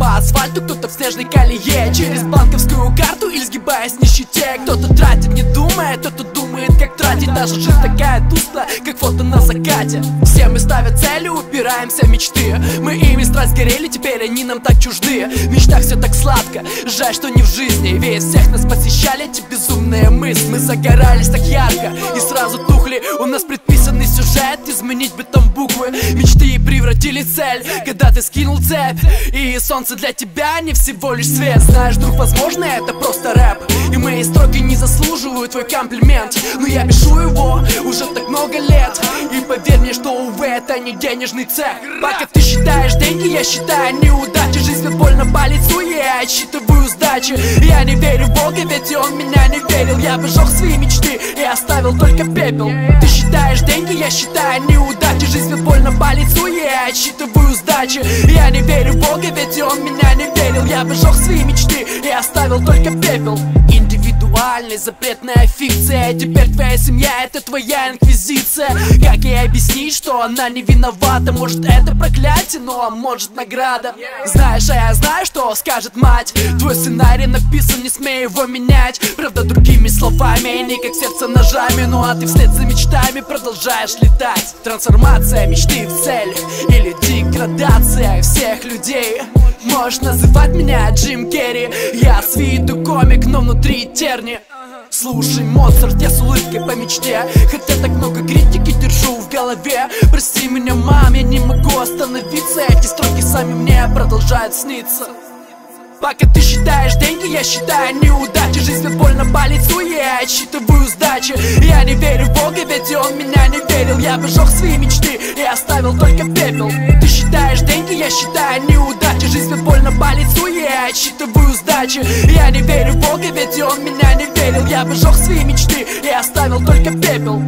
По асфальту, кто-то в снежной колее. Через банковскую карту или сгибаясь в нищете. Кто-то тратит, не думая, кто-то как тратить Наша жизнь такая тусклая, как фото на закате. Все мы ставят цели, упираемся в мечты. Мы ими страсть горели, теперь они нам так чужды. В мечтах все так сладко, жаль, что не в жизни. Ведь всех нас посещали эти безумные мысли. Мы загорались так ярко и сразу тухли. У нас предписанный сюжет, изменить бы там буквы. Мечты превратили цель, когда ты скинул цепь. И солнце для тебя не всего лишь свет. Знаешь, друг, возможно, это твой комплимент. Но я пишу его уже так много лет. И поверь мне, что, увы, это не денежный цех. Пока ты считаешь деньги, я считаю неудачи. Жизнь мне больно по лицу, я отсчитываю сдачи. Я не верю в Бога, ведь он меня не верил. Я бы жег свои мечты и оставил только пепел. Ты считаешь деньги, я считаю неудачи. Жизнь мне больно по лицу, я отсчитываю сдачи. Я не верю в Бога, ведь он меня не верил. Я бы жег свои мечты и оставил только пепел Индивидуальная запретная фикция. Теперь твоя семья это твоя инквизиция. Как ей объяснить, что она не виновата? Может это проклятие, но а может награда. Знаешь, а я знаю, что скажет мать. Твой сценарий написан, не смей его менять. Правда другими словами, не как сердце ножами. Ну а ты вслед за мечтами продолжаешь летать. Трансформация мечты в цель Или деградация всех людей. Можешь называть меня Джим Керри. Я с виду комик, но внутри терни. Слушай, Моцарт, я с улыбкой по мечте. Хотя так много критики держу в голове. Прости меня, мам, я не могу остановиться. Эти строки сами мне продолжают сниться. Пока ты считаешь деньги, я считаю неудачи. Жизнь мне больно по лицу, я отсчитываю сдачи Я не верю в Бога, ведь и он меня не верил. Я бы жег свои мечты и оставил только пепел. Ты считаешь деньги, я считаю неудачи. Жизнь мне больно по лицу, я отсчитываю сдачи. Я не верю в Бога, ведь и он меня не верил. Я бы жег свои мечты и оставил только пепел